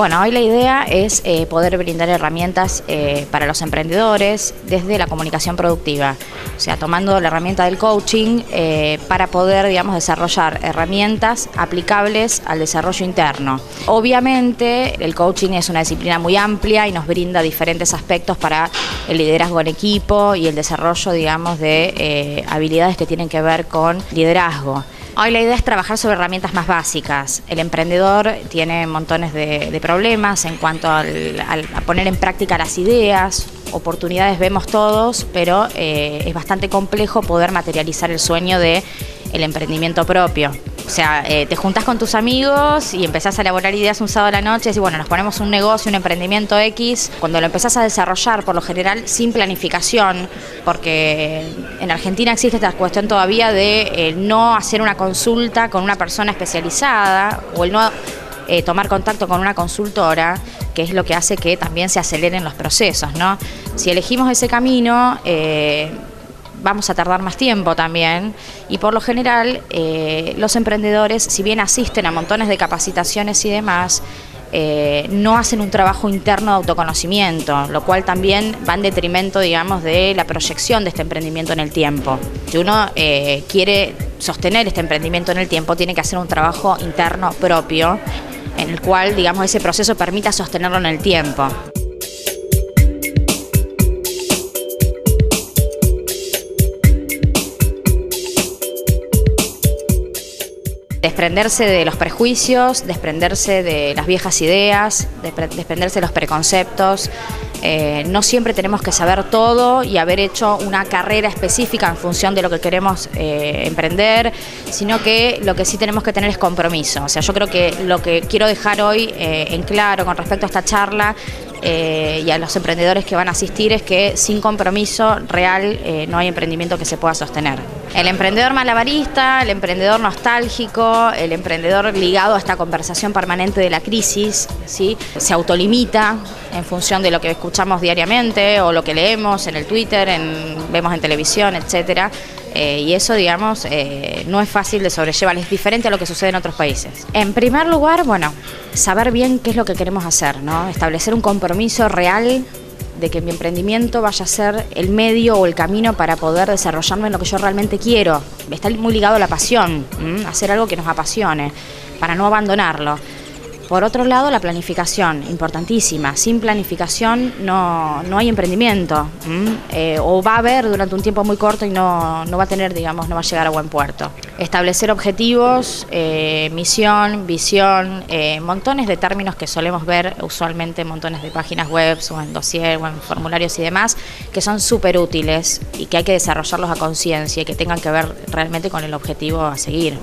Bueno, hoy la idea es eh, poder brindar herramientas eh, para los emprendedores desde la comunicación productiva, o sea, tomando la herramienta del coaching eh, para poder, digamos, desarrollar herramientas aplicables al desarrollo interno. Obviamente, el coaching es una disciplina muy amplia y nos brinda diferentes aspectos para el liderazgo en equipo y el desarrollo, digamos, de habilidades que tienen que ver con liderazgo. Hoy la idea es trabajar sobre herramientas más básicas. El emprendedor tiene montones de, problemas en cuanto a poner en práctica las ideas, oportunidades vemos todos, pero eh, es bastante complejo poder materializar el sueño de el emprendimiento propio. O sea, eh, te juntas con tus amigos y empezás a elaborar ideas un sábado a la noche y bueno, nos ponemos un negocio, un emprendimiento X. Cuando lo empezás a desarrollar, por lo general, sin planificación, porque en Argentina existe esta cuestión todavía de eh, no hacer una consulta con una persona especializada o el no eh, tomar contacto con una consultora, que es lo que hace que también se aceleren los procesos, ¿no? Si elegimos ese camino, vamos a tardar más tiempo también y por lo general eh, los emprendedores, si bien asisten a montones de capacitaciones y demás, eh, no hacen un trabajo interno de autoconocimiento, lo cual también va en detrimento, digamos, de la proyección de este emprendimiento en el tiempo. Si uno eh, quiere sostener este emprendimiento en el tiempo, tiene que hacer un trabajo interno propio, en el cual, digamos, ese proceso permita sostenerlo en el tiempo. Desprenderse de los prejuicios, desprenderse de las viejas ideas, desprenderse de los preconceptos. Eh, no siempre tenemos que saber todo y haber hecho una carrera específica en función de lo que queremos eh, emprender, sino que lo que sí tenemos que tener es compromiso. O sea, yo creo que lo que quiero dejar hoy eh, en claro con respecto a esta charla eh, y a los emprendedores que van a asistir es que sin compromiso real eh, no hay emprendimiento que se pueda sostener. El emprendedor malabarista, el emprendedor nostálgico, el emprendedor ligado a esta conversación permanente de la crisis, ¿sí? se autolimita en función de lo que escuchamos diariamente o lo que leemos en el Twitter, en, vemos en televisión, etcétera. Eh, y eso, digamos, eh, no es fácil de sobrellevar, es diferente a lo que sucede en otros países. En primer lugar, bueno, saber bien qué es lo que queremos hacer, ¿no? Establecer un compromiso real de que mi emprendimiento vaya a ser el medio o el camino para poder desarrollarme en lo que yo realmente quiero. Está muy ligado a la pasión, hacer algo que nos apasione, para no abandonarlo. Por otro lado, la planificación, importantísima. Sin planificación no, hay emprendimiento. Eh, o va a haber durante un tiempo muy corto y no, va a tener, digamos, no va a llegar a buen puerto. Establecer objetivos, eh, misión, visión, eh, montones de términos que solemos ver usualmente en montones de páginas web o en dossier o en formularios y demás, que son súper útiles y que hay que desarrollarlos a conciencia y que tengan que ver realmente con el objetivo a seguir.